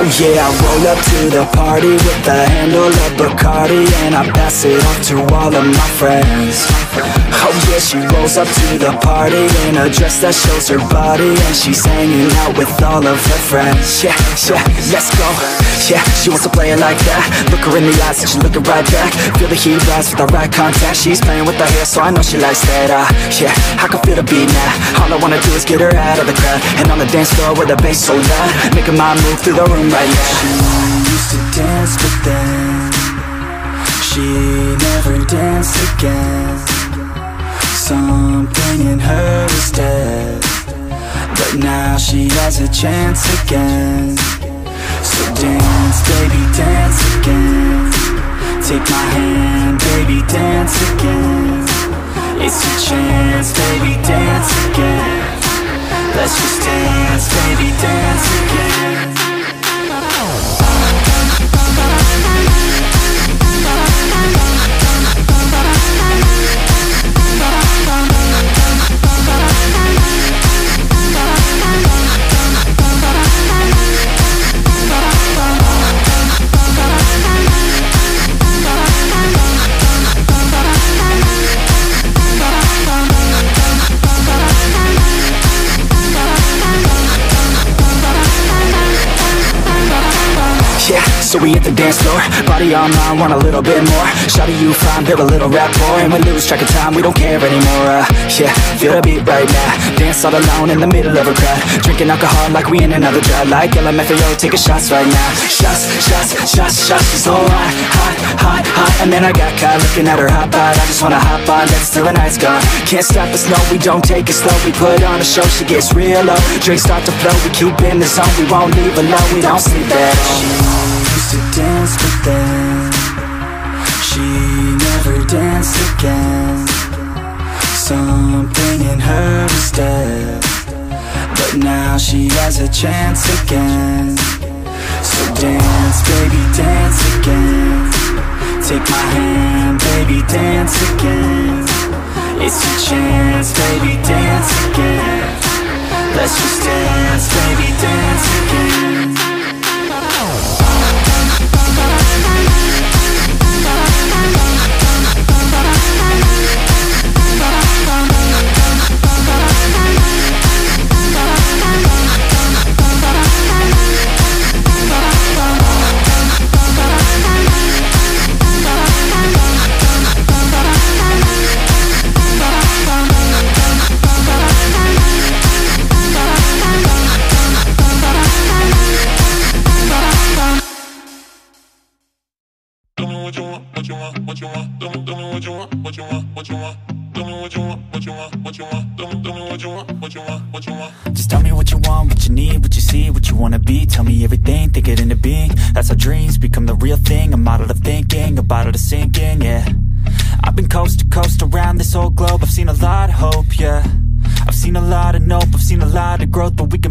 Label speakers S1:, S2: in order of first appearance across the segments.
S1: Oh yeah, I roll up to the party with the handle of Bacardi And I pass it off to all of my friends. Oh yeah, she rolls up to the party in a dress that shows her body And she's hanging out with all of her friends. Yeah, yeah, let's go. Yeah, she wants to play it like that. Look her in the eyes and she's looking right back. Feel the heat rise with the right contact. She's playing with her hair so I know she likes that uh, Yeah, I can feel the beat now. All I wanna do is get her out of the crowd And on the dance floor with the bass so loud. Making my move through the room right now She used to dance but then She never danced again. Something in her is dead. But now she has a chance again. So dance, baby, dance again. Take my hand, baby, dance again. It's your chance, baby, dance again. Let's just dance, baby, dance again so we hit the dance floor. Body on mine, want a little bit more. Shawty, you fine, build a little rapport And we lose track of time, we don't care anymore. Uh, Yeah, feel the beat right now. Dance all alone in the middle of a crowd. Drinking alcohol like we in another drought Like LMFAO, taking shots right now. Shots, shots, shots, shots She's so hot, hot, hot, hot. And then I got caught looking at her hot bod I just wanna hop on, dance till the night's gone Can't stop us, no, we don't take it slow. We put on a show, she gets real low. Drinks start to flow, we keep in the zone. We won't leave alone, we don't sleep at all to dance but then She never danced again. Something in her is dead But now she has a chance again. So dance, baby, dance again. Take my hand, baby, dance again. It's your chance, baby, dance again. Let's just dance, baby, dance again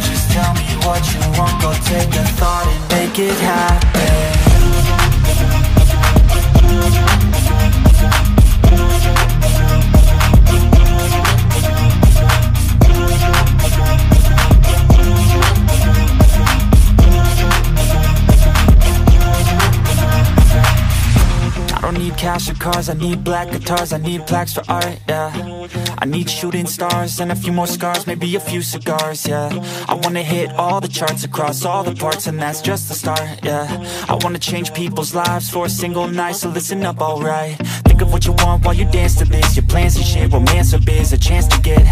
S1: Just tell me what you want, go take a thought and make it happen don't need cash or cars, I need black guitars, I need plaques for art, yeah. I need shooting stars and a few more scars, maybe a few cigars, yeah. I wanna hit all the charts across all the parts and that's just the start, yeah. I wanna change people's lives for a single night, so listen up, alright. Think of what you want while you dance to this. Your plans and shit, romance or biz, a chance to get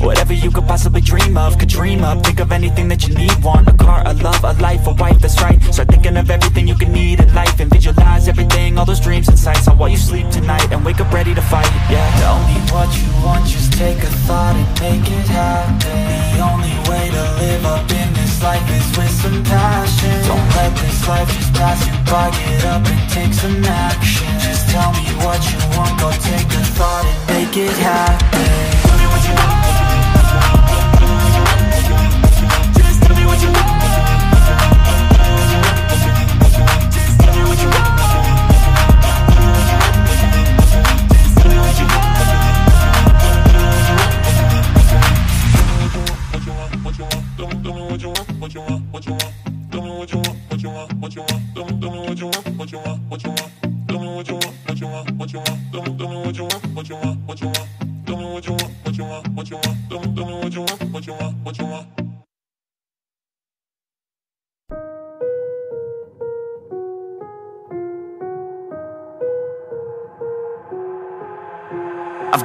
S1: Whatever you could possibly dream of, could dream up. Think of anything that you need, want. A car, a love, a life, a wife, that's right. Start thinking of everything you can need in life And visualize everything, all those dreams and sights. On while you sleep tonight and wake up ready to fight, yeah. Tell me what you want, just take a thought and make it happen. The only way to live up in this life is with some passion. Don't let this life just pass you by. Get up and take some action. Just tell me what you want Go take a thought and make it happen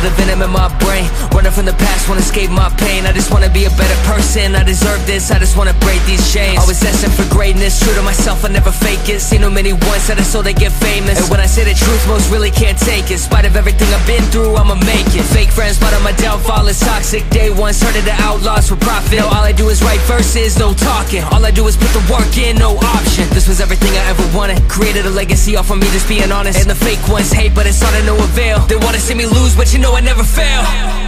S2: The venom in my brain. Running from the past, wanna escape my pain. I just wanna be a better person. I deserve this, I just wanna break these chains. Always asking for greatness, true to myself, I never fake it. Seen too many once that I so they get famous. And when I say the truth, most really can't take it. In spite of everything I've been through, I'ma make it. Fake friends, but on my downfall is toxic. Day one, started the outlaws for profit. All I do is write verses, no talking. All I do is put the work in, no option. This was everything I ever wanted. Created a legacy off of me, just being honest. And the fake ones hate, but it's all to no avail. They wanna see me lose, but you know I never fail.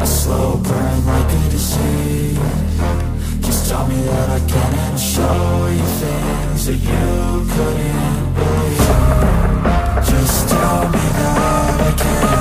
S3: A slow burn like a disease. Just tell me that I can and show you things that you couldn't believe. Just tell me that I can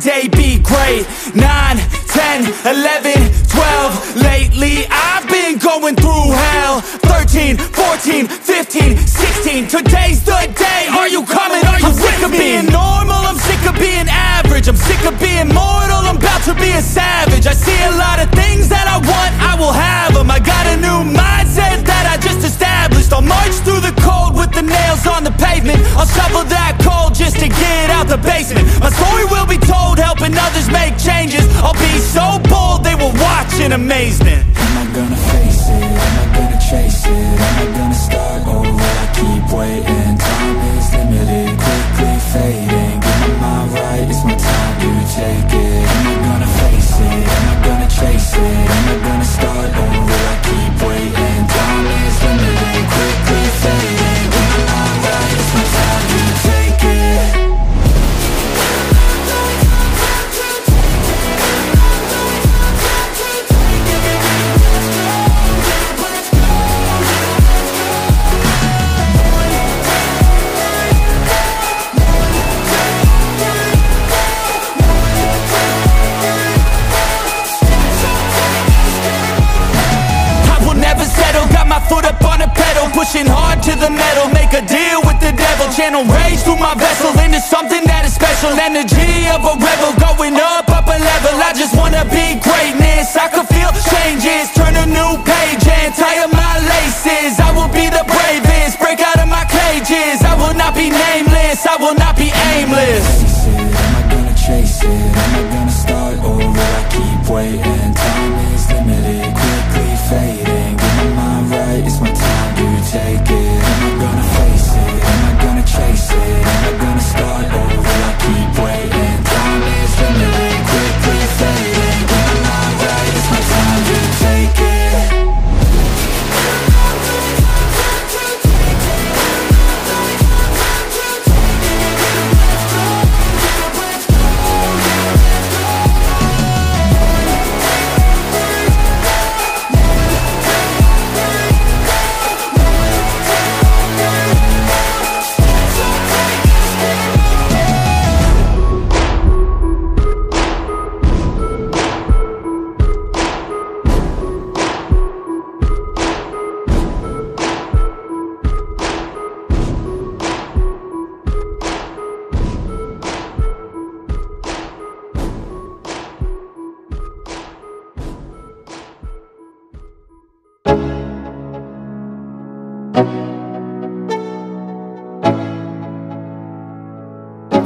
S1: today be great? Nine, ten, eleven, twelve. Lately I've been going through hell. Thirteen, fourteen, fifteen, sixteen. Today's the day. Are you coming? Are you I'm sick of being normal? I'm sick of being average. I'm sick of being mortal. I'm about to be a savage. I see a lot of things that I want. I will have them. I got a new mindset that I just established. I'll march through the cold with the nails on the pavement. I'll shovel that to get out the basement. My story will be told, helping others make changes. I'll be so bold they will watch in amazement.
S3: To
S1: the metal, make a deal with the devil. Channel rage through my vessel into something that is special. Energy of a rebel, going up, up a level. I just wanna be greatness, I can feel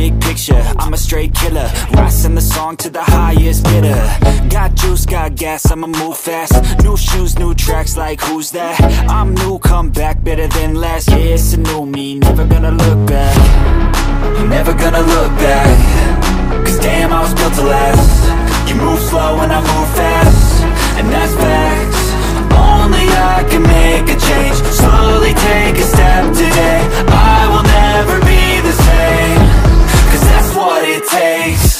S1: Big picture, I'm a straight killer Rising the song to the highest bidder. Got juice, got gas, I'ma move fast. New shoes, new tracks, like who's that? I'm new, come back, better than last Yeah, it's a new me, never gonna look back. Never gonna look back. Cause damn, I was built to last. You move slow and I move fast. And that's facts. Only I can make a change. Slowly take a step today. I will never be the same what it takes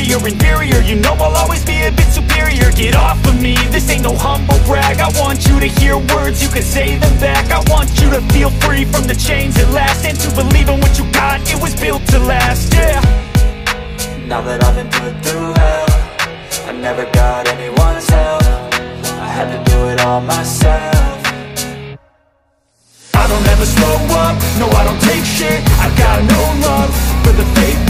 S1: fake exterior Inferior, you know I'll always be a bit superior. Get off of me, this ain't no humble brag. I want you to hear words, you can say them back. I want you to feel free from the chains at last. And to believe in what you got, it was built to last, yeah.
S3: Now that I've been put through hell I never got anyone's help. I had to do it all myself.
S1: I don't ever slow up, no I don't take shit. I got no love for the If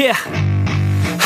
S1: Yeah.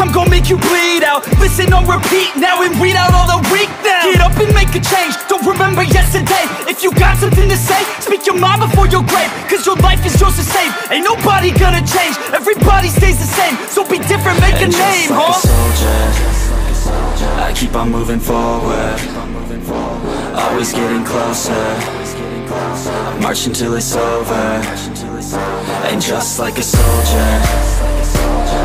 S1: I'm gonna make you bleed out. Listen on repeat now and weed out all the weak now. Get up and make a change. Don't remember yesterday. If you got something to say Speak your mind before your grave. Cause your life is yours to save. Ain't nobody gonna change. Everybody stays the same. So be different, make a
S3: And
S1: name,
S3: just like
S1: huh?
S3: a soldier. I keep on moving forward. Always getting closer. I march until it's over. And just like a soldier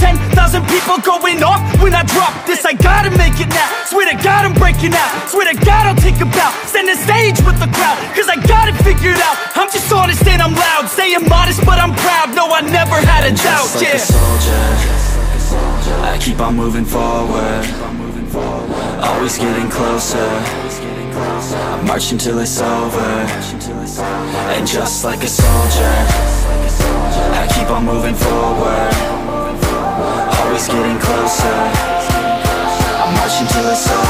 S4: 10,000 people going off. When I drop this I gotta make it now. Swear to God I'm breaking out. Swear to God I'll take a bow. Stand the stage with the crowd Cause I got it figured out. I'm just honest and I'm loud. Saying modest but I'm proud. No I never had a doubt
S1: Just like
S4: yeah.
S1: a soldier. I keep on moving forward. Always getting closer. I march until it's over. And just like a soldier I keep on moving forward Always getting closer. I march until it's over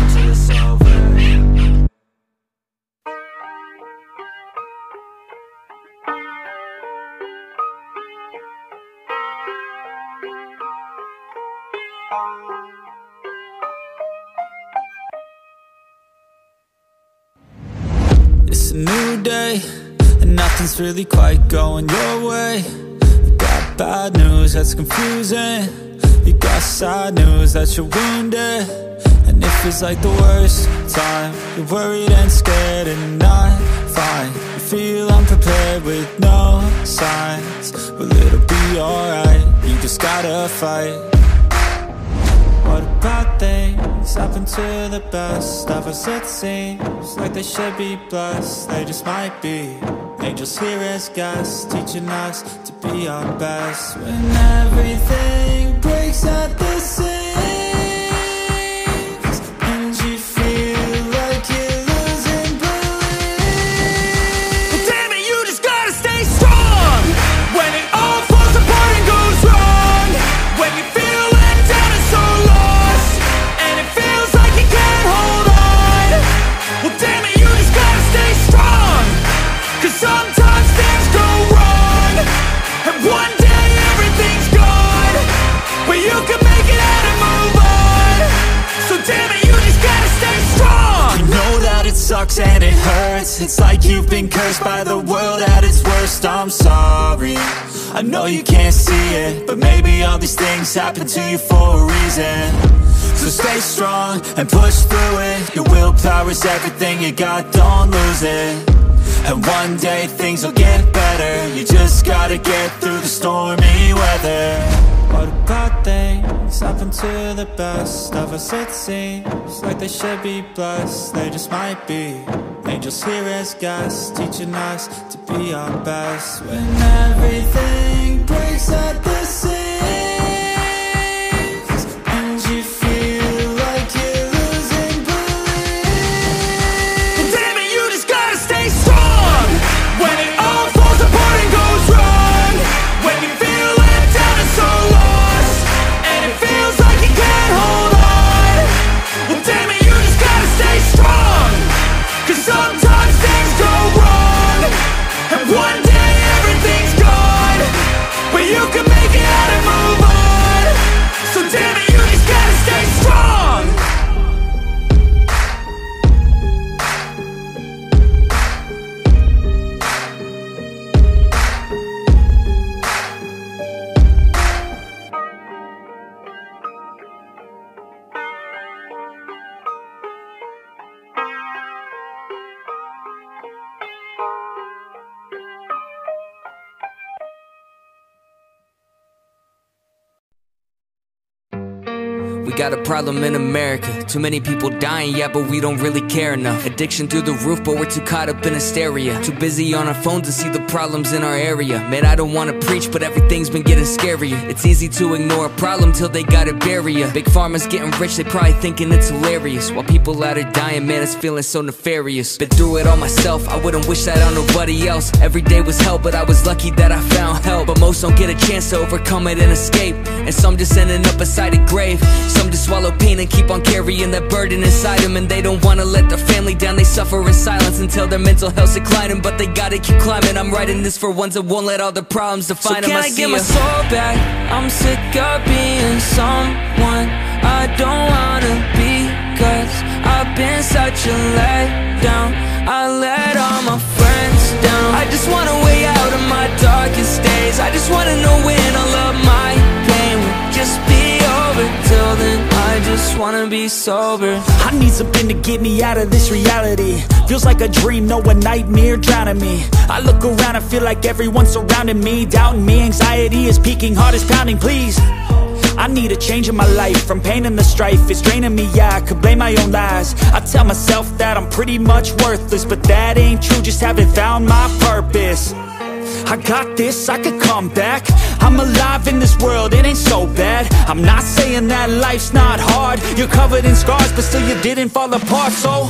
S1: really quite going your way. You got bad news that's confusing. You got sad news that you're wounded. And it feels like the worst time You're worried and scared and not fine. You feel unprepared with no signs Well it'll be alright. You just gotta fight. What about things happen to the best of us? It seems like they should be blessed. They just might be angels here as guests, teaching us to be our best. When everything breaks at the seams, It's like you've been cursed by the world at its worst. I'm sorry. I know you can't see it But maybe all these things happen to you for a reason. So stay strong and push through it. Your willpower is everything you got, don't lose it. And one day things will get better. You just gotta get through the stormy weather What about things happen to the best of us it seems. Like they should be blessed, they just might be. Angels here as guests, teaching us to be our best. When everything breaks at
S2: got a problem in America. Too many people dying, yeah, but we don't really care enough. Addiction through the roof, but we're too caught up in hysteria. Too busy on our phones to see the problems in our area. Man, I don't wanna preach, but everything's been getting scarier. It's easy to ignore a problem till they gotta bury ya. Big pharma's getting rich, they probably thinking it's hilarious. While people out are dying, man, it's feeling so nefarious. Been through it all myself, I wouldn't wish that on nobody else. Every day was hell, but I was lucky that I found help. But most don't get a chance to overcome it and escape. And some just ending up beside a grave. Some just swallow pain and keep on carrying that burden inside them. And they don't wanna let their family down, they suffer in silence until their mental health's declining. But they gotta keep climbing. I'm writing this for ones that won't let all the problems define
S5: so
S2: them.
S5: Can I, I get my soul back? I'm sick of being someone I don't wanna be. Cause I've been such a letdown. I let all my friends down. I just wanna way out of my darkest days. I just wanna know when all love my wanna be sober.
S4: I need something to get me out of this reality. Feels like a dream, no a nightmare drowning me. I look around and feel like everyone's surrounding me. Doubting me, anxiety is peaking, heart is pounding, please I need a change in my life. From pain and the strife It's draining me, yeah, I could blame my own lies. I tell myself that I'm pretty much worthless But that ain't true, just haven't found my purpose. I got this, I could come back I'm alive in this world, it ain't so bad. I'm not saying that life's not hard. You're covered in scars, but still you didn't fall apart So,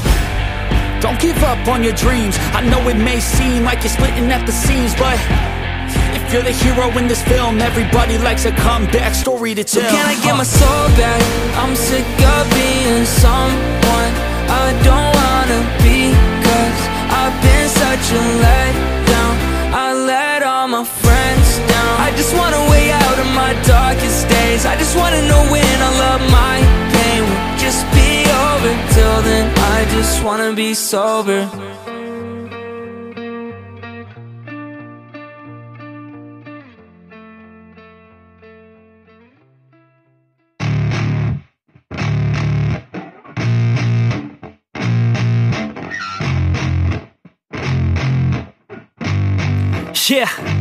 S4: don't give up on your dreams. I know it may seem like you're splitting at the seams But, if you're the hero in this film Everybody likes a comeback story to tell.
S5: So can I get my soul back? I'm sick of being someone I don't wanna be Cause I've been such a letdown. I let all my friends just wanna know when all of my pain. Will just be over Till then. I just wanna be sober.
S4: Yeah.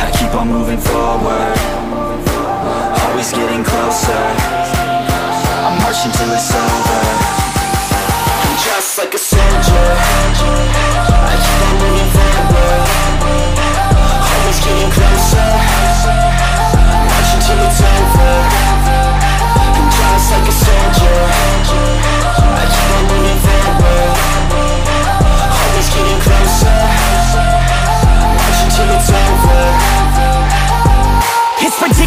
S3: I keep on moving forward.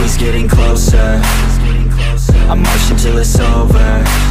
S1: Always getting closer. I march until it's over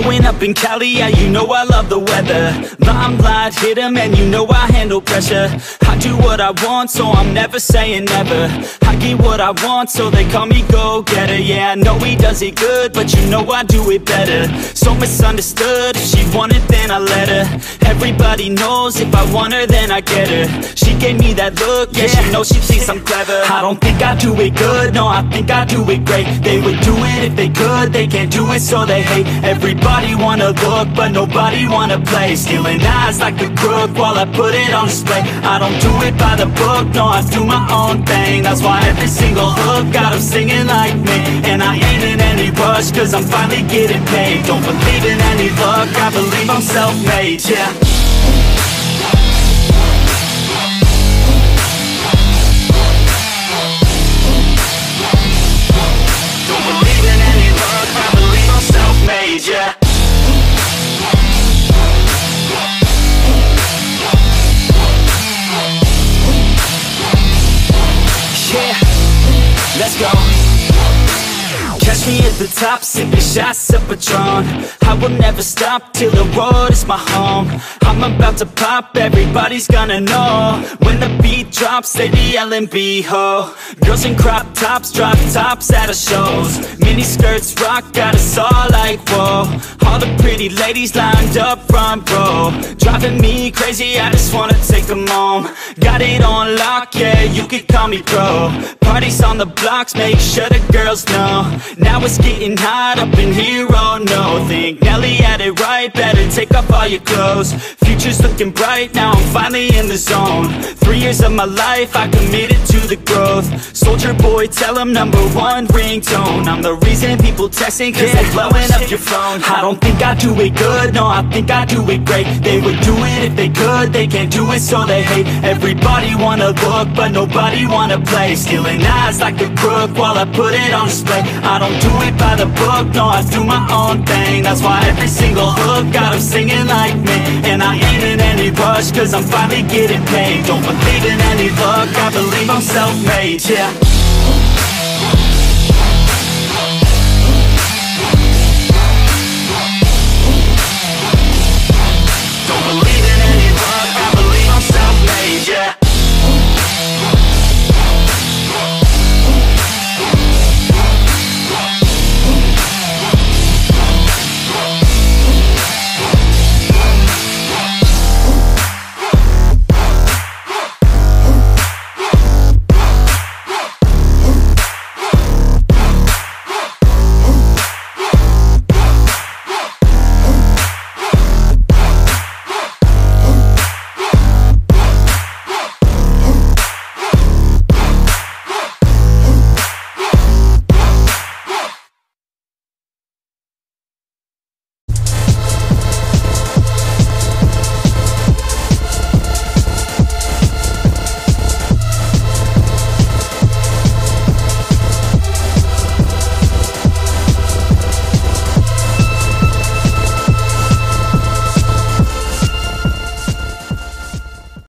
S1: Growing up in Cali, yeah, you know I love the weather. Limelight hit 'em and you know I handle pressure. I do what I want, so I'm never saying never. I get what I want, so they call me go-getter. Yeah, I know he does it good, but you know I do it better. So misunderstood, if she want it, then I let her. Everybody knows, if I want her, then I get her. She gave me that look, yeah, she knows she thinks I'm clever. I don't think I do it good, no, I think I do it great. They would do it if they could, they can't do it, so they hate Everybody wanna look, but nobody wanna play. Stealing eyes like a crook while I put it on display. I don't do it by the book, no, I do my own thing. That's why every single hook got 'em singing like me. And I ain't in any rush, cause I'm finally getting paid. Don't believe in any luck, I believe I'm self-made, yeah go me at the top, sipping shots of Patron. I will never stop till the road is my home. I'm about to pop, everybody's gonna know. When the beat drops, they be yelling B-ho Girls in crop tops, drop tops at our shows. Mini skirts rock, got us all like whoa. All the pretty ladies lined up front row. Driving me crazy, I just wanna take them home. Got it on lock, yeah, you could call me pro. Parties on the blocks, make sure the girls know. Now it's getting hot up in here, oh no. Think Nelly had it right, better take off all your clothes. Future's looking bright, now I'm finally in the zone. Three years of my life, I committed to the growth. Soulja Boy, tell 'em number one ringtone. I'm the reason people texting, cause they blowing up your phone. I don't think I do it good, no, I think I do it great. They would do it if they could, they can't do it so they hate. Everybody wanna look, but nobody wanna play. Stealing eyes like a crook while I put it on display. I don't do it by the book, no, I do my own thing. That's why every single hook got 'em singing like me. And I ain't in any rush, cause I'm finally getting paid. Don't believe in any luck, I believe I'm self-made, yeah